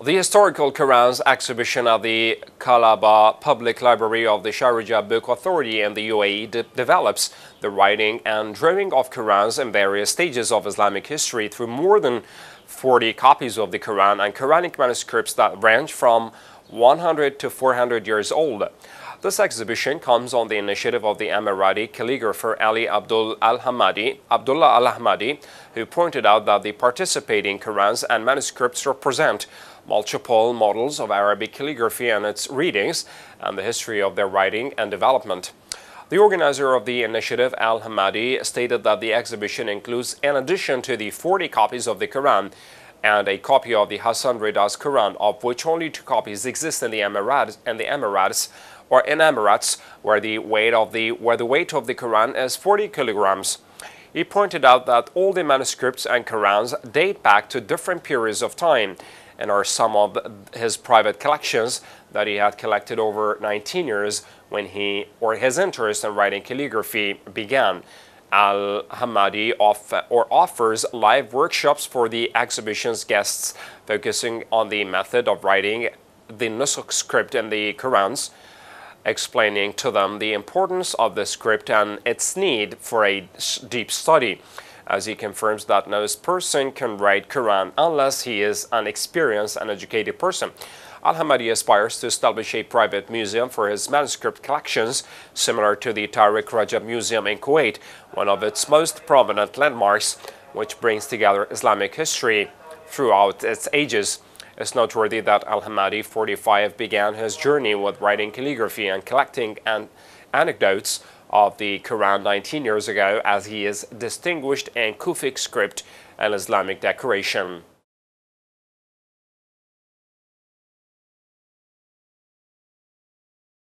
The historical Qurans exhibition at the Kalba Public Library of the Sharjah Book Authority in the UAE de develops the writing and drawing of Qurans in various stages of Islamic history through more than 40 copies of the Quran and Quranic manuscripts that range from 100 to 400 years old. This exhibition comes on the initiative of the Emirati calligrapher Ali Abdul Al-Hammadi, Abdullah Al-Ahmadi, who pointed out that the participating Qurans and manuscripts represent multiple models of Arabic calligraphy and its readings, and the history of their writing and development. The organizer of the initiative, Al Hammadi, stated that the exhibition includes, in addition to the 40 copies of the Quran, and a copy of the Hassan Rida's Quran, of which only two copies exist in the Emirates and the Emirates, or in Emirates, where the weight of the where the weight of the Quran is 40 kilograms. He pointed out that all the manuscripts and Qurans date back to different periods of time and are some of his private collections that he had collected over 19 years when he or his interest in writing calligraphy began. Al Hammadi off, or offers live workshops for the exhibition's guests focusing on the method of writing the Naskh script in the Qurans explaining to them the importance of the script and its need for a deep study, as he confirms that no person can write Quran unless he is an experienced and educated person. Al-Hammadi aspires to establish a private museum for his manuscript collections, similar to the Tareq Rajab Museum in Kuwait, one of its most prominent landmarks, which brings together Islamic history throughout its ages. It's noteworthy that Al-Hammadi, 45, began his journey with writing calligraphy and collecting an anecdotes of the Quran 19 years ago as he is distinguished in Kufic script and Islamic decoration.